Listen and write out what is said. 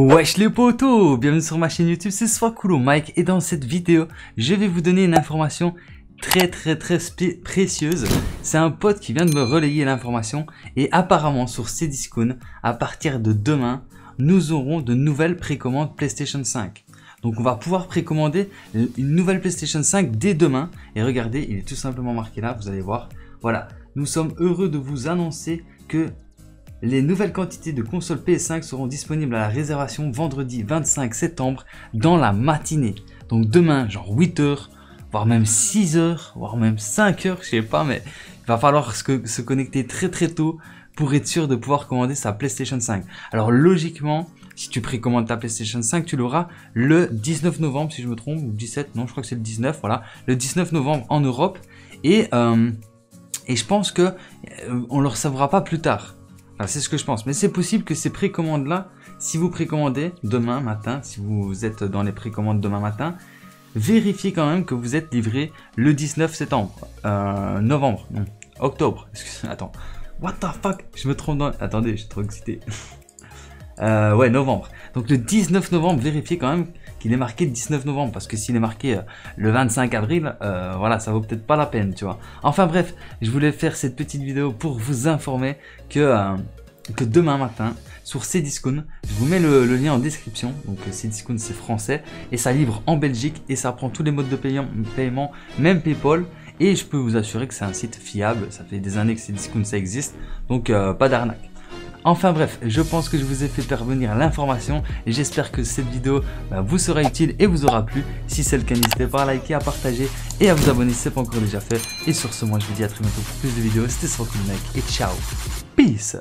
Wesh les potos Bienvenue sur ma chaîne YouTube, c'est Swakulo Mike et dans cette vidéo, je vais vous donner une information très très très précieuse. C'est un pote qui vient de me relayer l'information et apparemment sur Cdiscount, à partir de demain, nous aurons de nouvelles précommandes PlayStation 5. Donc on va pouvoir précommander une nouvelle PlayStation 5 dès demain. Et regardez, il est tout simplement marqué là, vous allez voir. Voilà, nous sommes heureux de vous annoncer que les nouvelles quantités de consoles PS5 seront disponibles à la réservation vendredi 25 septembre dans la matinée. Donc demain, genre 8h, voire même 6h, voire même 5h, je sais pas, mais il va falloir se, connecter très très tôt pour être sûr de pouvoir commander sa PlayStation 5. Alors logiquement, si tu précommandes ta PlayStation 5, tu l'auras le 19 novembre, si je me trompe, ou 17, non, je crois que c'est le 19, voilà, le 19 novembre en Europe. Et, euh, et je pense que euh, on le recevra pas plus tard c'est ce que je pense. Mais c'est possible que ces précommandes-là, si vous précommandez demain matin, si vous êtes dans les précommandes demain matin, vérifiez quand même que vous êtes livré le 19 septembre, euh, novembre, non, octobre. Attends, what the fuck? Je me trompe dans... Attendez, je suis trop excité. euh, ouais, novembre. Donc le 19 novembre, vérifiez quand même qu'il est marqué le 19 novembre, parce que s'il est marqué euh, le 25 avril, euh, voilà, ça vaut peut-être pas la peine, tu vois. Enfin bref, je voulais faire cette petite vidéo pour vous informer que, euh, que demain matin, sur Cdiscount, je vous mets le, lien en description, donc Cdiscount c'est français, et ça livre en Belgique, et ça prend tous les modes de paiement même Paypal, et je peux vous assurer que c'est un site fiable, ça fait des années que Cdiscount ça existe, donc pas d'arnaque. Enfin bref, je pense que je vous ai fait parvenir l'information j'espère que cette vidéo bah, vous sera utile et vous aura plu. Si c'est le cas, n'hésitez pas à liker, à partager et à vous abonner si ce n'est pas encore déjà fait. Et sur ce, moi je vous dis à très bientôt pour plus de vidéos. C'était le mec et ciao. Peace.